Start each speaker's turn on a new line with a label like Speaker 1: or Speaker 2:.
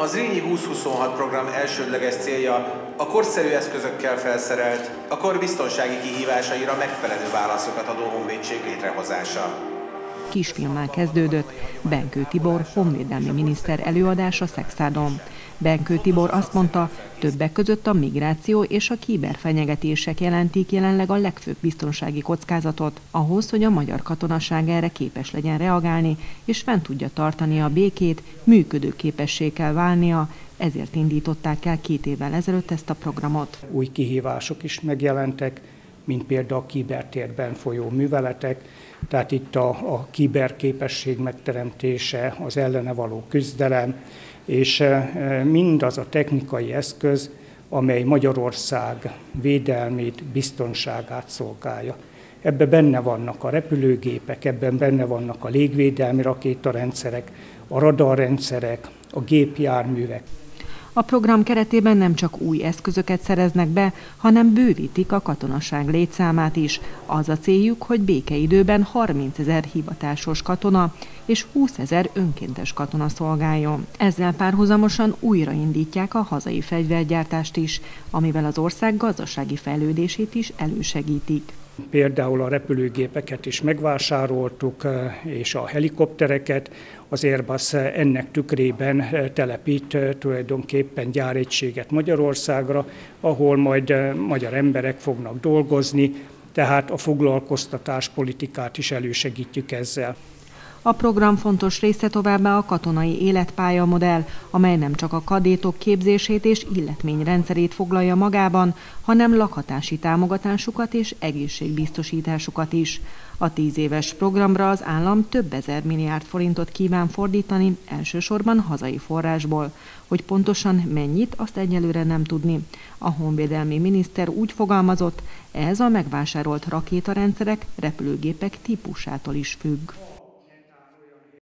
Speaker 1: Az Rényi 2026 program elsődleges célja a korszerű eszközökkel felszerelt, a kor biztonsági kihívásaira megfelelő válaszokat adó honvédség létrehozása.
Speaker 2: Kisfilmmel kezdődött Benkő Tibor honvédelmi miniszter előadása Szexádon. Benkő Tibor azt mondta, többek között a migráció és a kiberfenyegetések jelentik jelenleg a legfőbb biztonsági kockázatot, ahhoz, hogy a magyar katonaság erre képes legyen reagálni, és fent tudja tartani a békét, működő képessé kell válnia, ezért indították el két évvel ezelőtt ezt a programot.
Speaker 3: Új kihívások is megjelentek, mint például a kibertérben folyó műveletek, tehát itt a, a kiberképesség megteremtése, az ellene való küzdelem, és mindaz a technikai eszköz, amely Magyarország védelmét, biztonságát szolgálja. Ebben benne vannak a repülőgépek, ebben benne vannak a légvédelmi rakétarendszerek, a radarrendszerek, a gépjárművek.
Speaker 2: A program keretében nem csak új eszközöket szereznek be, hanem bővítik a katonaság létszámát is. Az a céljuk, hogy békeidőben 30 ezer hivatásos katona és 20 ezer önkéntes katona szolgáljon. Ezzel párhuzamosan újraindítják a hazai fegyvergyártást is, amivel az ország gazdasági fejlődését is elősegítik.
Speaker 3: Például a repülőgépeket is megvásároltuk, és a helikoptereket. Az Airbus ennek tükrében telepít tulajdonképpen gyáregységet Magyarországra, ahol majd magyar emberek fognak dolgozni, tehát a foglalkoztatás politikát is elősegítjük ezzel.
Speaker 2: A program fontos része továbbá a katonai életpálya modell, amely nem csak a kadétok képzését és illetményrendszerét foglalja magában, hanem lakhatási támogatásukat és egészségbiztosításukat is. A tíz éves programra az állam több ezer milliárd forintot kíván fordítani, elsősorban hazai forrásból. Hogy pontosan mennyit, azt egyelőre nem tudni. A honvédelmi miniszter úgy fogalmazott, ez a megvásárolt rakétarendszerek, repülőgépek típusától is függ.